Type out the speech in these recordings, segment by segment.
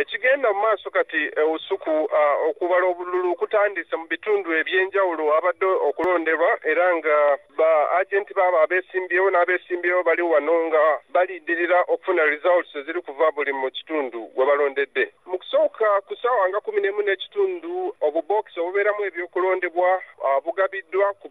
ekigenda mu maaso kati olusuku okubala obululu kutandise mu bitundu ebyenjawulo abadde okulonderwa era nga ba agenti baabo abeesimbyewo n'abeesimbyewo bali wano nga balindirira okufuna results eziri kuva buli mu kitundu we balondedde. Mu kusooka ku ssaawa nga kumi n'emu n'ekitundu obubokisi obubeeramu ebyokulondebwa bugabiddwa ku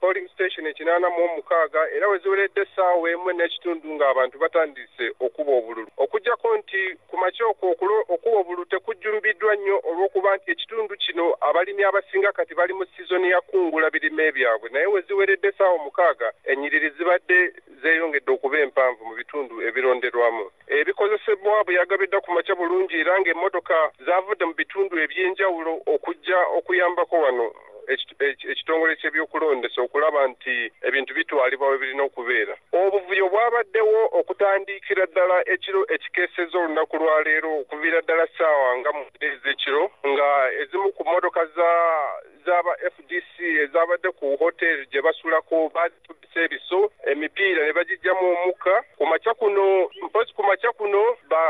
polling station ekinaana mu omukaaga era we ziweredde essaawa emu n'ekitundu ng'abantu batandise okuba obululu. Okugjako nti ku makya okwo okuba obululu tekujjumbiddwa nnyo olw'okuba nti ekitundu kino abalimi abasinga kati bali mu sizoni ya kungula birime byabwe. Naye we ziweredde essaawa mukaaga ennyiriri zibadde zeeyongedde okuba empanvu mu bitundu ebironderwamu ebikozesebwa bwe yagabiddwa ku makya bulungi era ng'emmotoka zaavudde mu bitundu ebyenjawulo okujja okuyambako wano ekitongole ky'ebyokulondesa okulaba nti ebintu bitwalibwa we birina okubeera. Obuvuyo bwabaddewo okutandikira ddala ekiro ekikeeseza olunaku lwaleero okuviira ddala ssaawa nga mu ez'ekiro nga ezimu ku mmotoka z'aba fdc ezabadde ku hoteri gye basulako bazitubisa ebiso emipiira ne bagijjamu omukka ku makya kuno mpozi ku makya kuno ba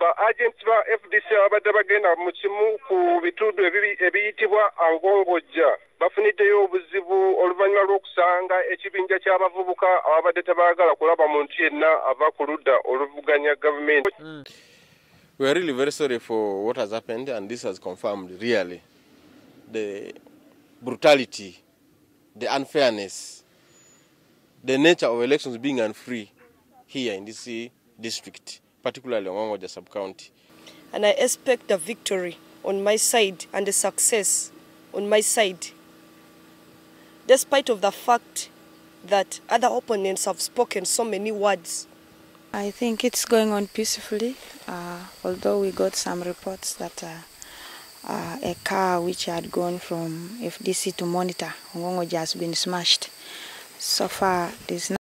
ba agents ba fdc abadde bagenda mu kimu ku bitundu ebiyitibwa angongojja bafuniddeyo obuzibu oluvannyuma lw'okusanga ekibinja ky'abavubuka ababadde tebaagala kulaba muntu yenna ava ku ludda oluvuganya gavumenti. We are really very sorry for what has happened and this has confirmed really the brutality the unfairness the nature of elections being unfree here in this district particularly Ongongoja sub-county. And I expect a victory on my side and a success on my side, despite of the fact that other opponents have spoken so many words. I think it's going on peacefully, uh, although we got some reports that uh, uh, a car which had gone from FDC to Monitor, Ongongoja, has been smashed. So far, there's